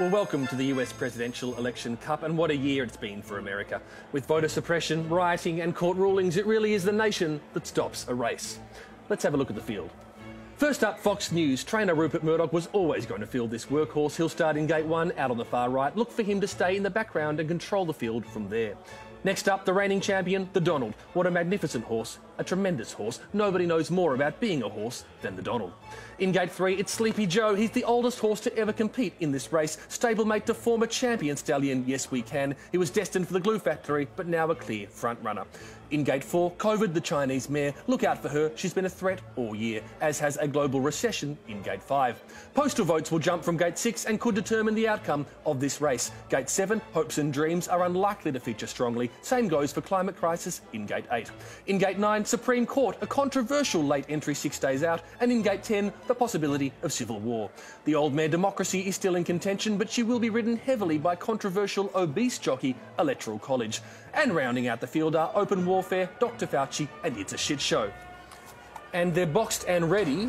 Well, welcome to the US Presidential Election Cup, and what a year it's been for America. With voter suppression, rioting, and court rulings, it really is the nation that stops a race. Let's have a look at the field. First up, Fox News. Trainer Rupert Murdoch was always going to field this workhorse. He'll start in gate one, out on the far right. Look for him to stay in the background and control the field from there. Next up, the reigning champion, the Donald. What a magnificent horse, a tremendous horse. Nobody knows more about being a horse than the Donald. In gate three, it's Sleepy Joe. He's the oldest horse to ever compete in this race. Stablemate to former champion stallion, Yes We Can. He was destined for the glue factory, but now a clear front runner. In gate four, COVID, the Chinese mare, Look out for her. She's been a threat all year, as has a global recession in gate five. Postal votes will jump from gate six and could determine the outcome of this race. Gate seven, hopes and dreams are unlikely to feature strongly. Same goes for climate crisis in gate eight. In gate nine, Supreme Court, a controversial late entry six days out. And in gate 10, the possibility of civil war. The old mare democracy is still in contention, but she will be ridden heavily by controversial obese jockey Electoral College. And rounding out the field are open warfare, Dr. Fauci, and it's a shit show. And they're boxed and ready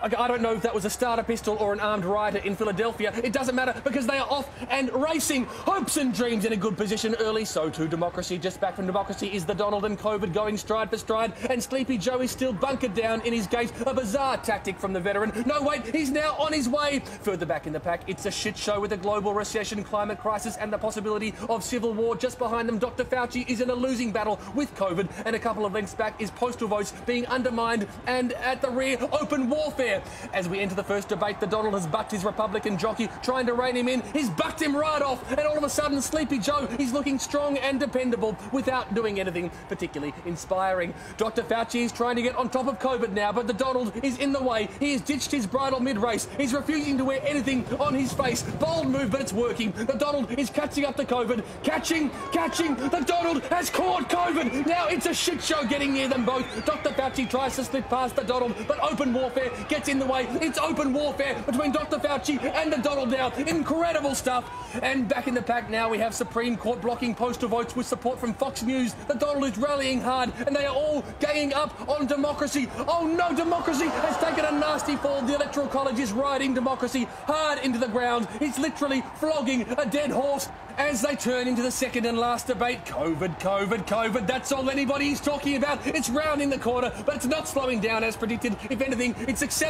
I don't know if that was a starter pistol or an armed rider in Philadelphia. It doesn't matter because they are off and racing. Hopes and dreams in a good position early. So too democracy. Just back from democracy is the Donald and COVID going stride for stride. And Sleepy Joe is still bunkered down in his gate. A bizarre tactic from the veteran. No, wait, he's now on his way. Further back in the pack, it's a shit show with a global recession, climate crisis, and the possibility of civil war. Just behind them, Dr. Fauci is in a losing battle with COVID. And a couple of lengths back is postal votes being undermined. And at the rear, open warfare there. As we enter the first debate, the Donald has bucked his Republican jockey, trying to rein him in. He's bucked him right off, and all of a sudden, Sleepy Joe is looking strong and dependable without doing anything particularly inspiring. Dr. Fauci is trying to get on top of COVID now, but the Donald is in the way. He has ditched his bridle mid-race. He's refusing to wear anything on his face. Bold move, but it's working. The Donald is catching up to COVID. Catching, catching. The Donald has caught COVID. Now it's a shit show getting near them both. Dr. Fauci tries to slip past the Donald, but open warfare gets gets in the way. It's open warfare between Dr. Fauci and the Donald now. Incredible stuff. And back in the pack now, we have Supreme Court blocking postal votes with support from Fox News. The Donald is rallying hard, and they are all ganging up on democracy. Oh no, democracy has taken a nasty fall. The Electoral College is riding democracy hard into the ground. It's literally flogging a dead horse as they turn into the second and last debate. COVID, COVID, COVID. That's all anybody is talking about. It's rounding the corner, but it's not slowing down as predicted. If anything, it's accelerating.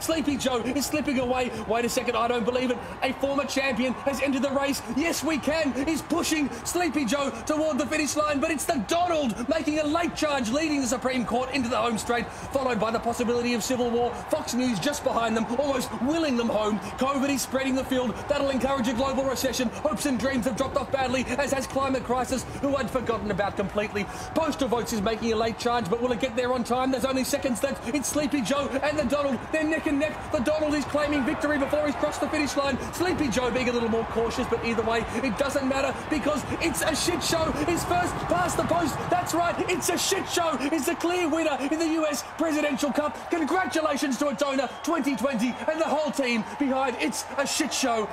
Sleepy Joe is slipping away. Wait a second, I don't believe it. A former champion has entered the race. Yes, we can. He's pushing Sleepy Joe toward the finish line, but it's the Donald making a late charge, leading the Supreme Court into the home straight, followed by the possibility of civil war. Fox News just behind them, almost willing them home. COVID is spreading the field. That'll encourage a global recession. Hopes and dreams have dropped off badly, as has climate crisis, who I'd forgotten about completely. Postal votes is making a late charge, but will it get there on time? There's only seconds left. It's Sleepy Joe and the Donald. They're neck and neck. The Donald is claiming victory before he's crossed the finish line. Sleepy Joe being a little more cautious, but either way, it doesn't matter because it's a shit show. His first past the post. That's right. It's a shit show. It's the clear winner in the US Presidential Cup. Congratulations to Atona 2020 and the whole team behind It's a Shit Show.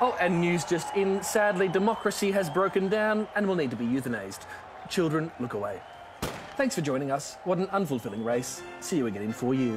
Oh, and news just in. Sadly, democracy has broken down and will need to be euthanized. Children, look away. Thanks for joining us. What an unfulfilling race. See you again in four years.